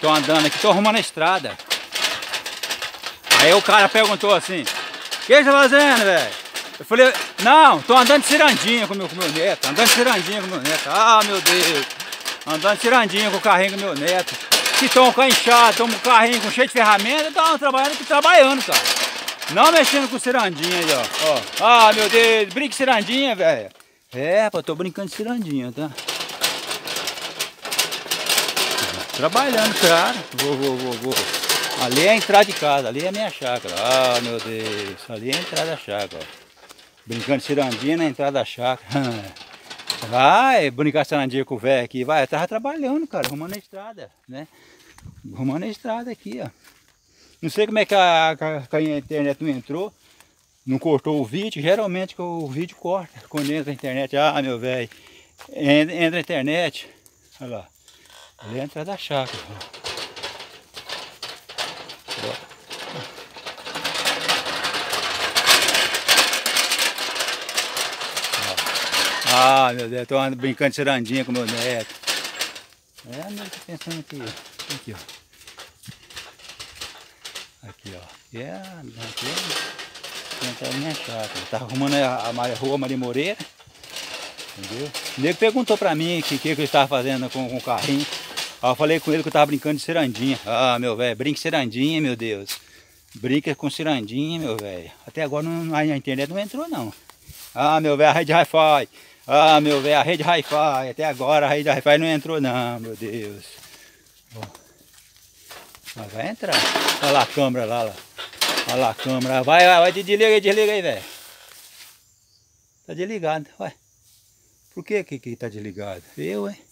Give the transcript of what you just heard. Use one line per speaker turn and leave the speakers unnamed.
Tô andando aqui, tô arrumando a estrada. Aí o cara perguntou assim, o que você tá fazendo, velho? Eu falei, não, tô andando de cirandinha com meu, com meu neto, andando de cirandinha com meu neto. Ah, meu Deus, andando de cirandinha com o carrinho com meu neto. Que estão com inchado, estão com o carrinho com cheio de ferramenta, estão trabalhando aqui, trabalhando, cara. Não mexendo com cirandinha aí, ó. ó. Ah, meu Deus, brinca de cirandinha, velho. É, pô, tô brincando de cirandinha, tá? Trabalhando, cara. Vou, vou, vou, vou. Ali é a entrada de casa, ali é a minha chácara. Ah, meu Deus, ali é a entrada da chácara. Brincando de cirandinha na entrada da chácara. Vai brincar de cirandinha com o velho aqui. Vai, eu tava trabalhando, cara, arrumando a estrada, né? Arrumando a estrada aqui, ó. Não sei como é que a, a, a internet não entrou. Não cortou o vídeo. Geralmente o vídeo corta quando entra a internet. Ah, meu velho. Entra a internet. Olha lá. Ali é a entrada da chácara. Ah, meu Deus, estou brincando de cirandinha com meu neto. É, meu, tô pensando aqui, aqui, ó. Aqui, ó. É, aqui é a minha chácara. Tá arrumando a, a rua Maria Moreira. Entendeu? O nego perguntou pra mim o que, que, eu estava fazendo com, com o carrinho. Aí eu falei com ele que eu tava brincando de cirandinha. Ah, meu velho, brinca cirandinha, meu Deus. Brinca com cirandinha, meu velho. Até agora não, a internet não entrou, não. Ah, meu velho, a rede Wi-Fi. Ah, meu velho, a rede Wi-Fi. Até agora a rede Wi-Fi não entrou, não, meu Deus. Mas vai entrar. Olha lá a câmera lá, lá. Olha lá a câmera. Vai, vai, vai, desliga aí, desliga aí, velho. Tá desligado, vai. Por que que, que tá desligado? Eu, hein?